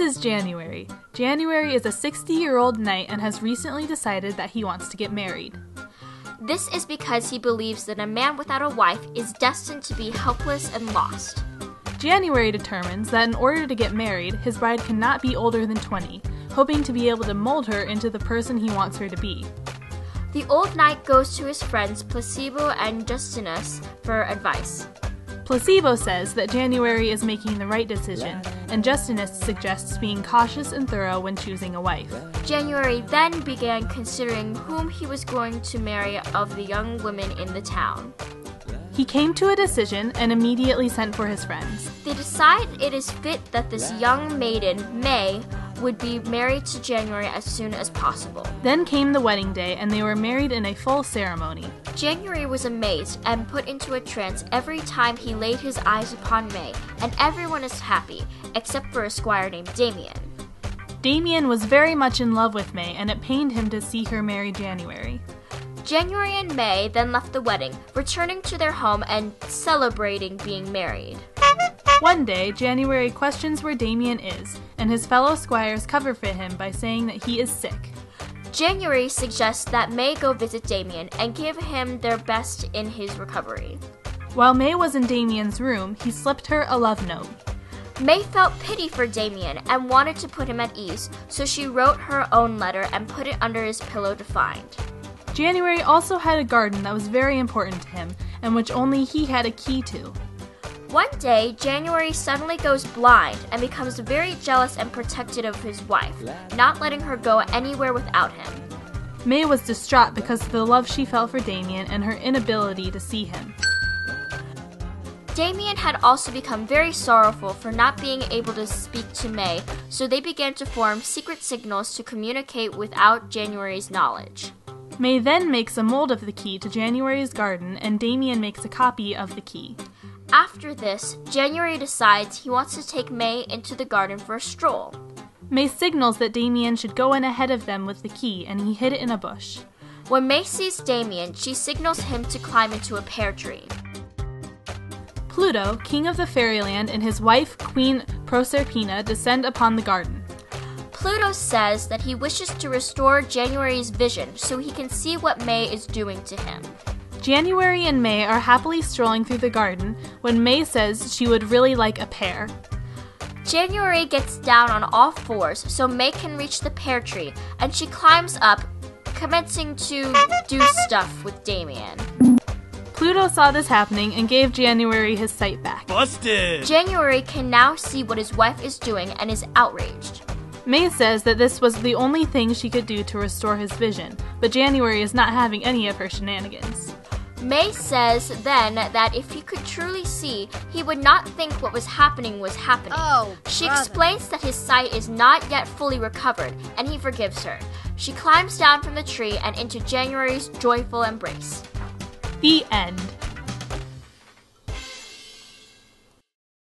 is January. January is a 60 year old knight and has recently decided that he wants to get married. This is because he believes that a man without a wife is destined to be helpless and lost. January determines that in order to get married, his bride cannot be older than 20, hoping to be able to mold her into the person he wants her to be. The old knight goes to his friends Placebo and Justinus for advice. Placebo says that January is making the right decision, and Justinus suggests being cautious and thorough when choosing a wife. January then began considering whom he was going to marry of the young women in the town. He came to a decision and immediately sent for his friends. They decide it is fit that this young maiden, May, would be married to January as soon as possible. Then came the wedding day, and they were married in a full ceremony. January was amazed and put into a trance every time he laid his eyes upon May, and everyone is happy, except for a squire named Damien. Damien was very much in love with May, and it pained him to see her marry January. January and May then left the wedding, returning to their home and celebrating being married. One day, January questions where Damien is, and his fellow squires cover for him by saying that he is sick. January suggests that May go visit Damien and give him their best in his recovery. While May was in Damien's room, he slipped her a love note. May felt pity for Damien and wanted to put him at ease, so she wrote her own letter and put it under his pillow to find. January also had a garden that was very important to him and which only he had a key to. One day, January suddenly goes blind and becomes very jealous and protective of his wife, not letting her go anywhere without him. May was distraught because of the love she felt for Damien and her inability to see him. Damien had also become very sorrowful for not being able to speak to May, so they began to form secret signals to communicate without January's knowledge. May then makes a mold of the key to January's garden, and Damien makes a copy of the key. After this, January decides he wants to take May into the garden for a stroll. May signals that Damien should go in ahead of them with the key, and he hid it in a bush. When May sees Damien, she signals him to climb into a pear tree. Pluto, king of the fairyland, and his wife, Queen Proserpina, descend upon the garden. Pluto says that he wishes to restore January's vision so he can see what May is doing to him. January and May are happily strolling through the garden when May says she would really like a pear. January gets down on all fours so May can reach the pear tree, and she climbs up, commencing to do stuff with Damien. Pluto saw this happening and gave January his sight back. Busted! January can now see what his wife is doing and is outraged. May says that this was the only thing she could do to restore his vision, but January is not having any of her shenanigans. May says then that if he could truly see, he would not think what was happening was happening. Oh, she brother. explains that his sight is not yet fully recovered, and he forgives her. She climbs down from the tree and into January's joyful embrace. The end.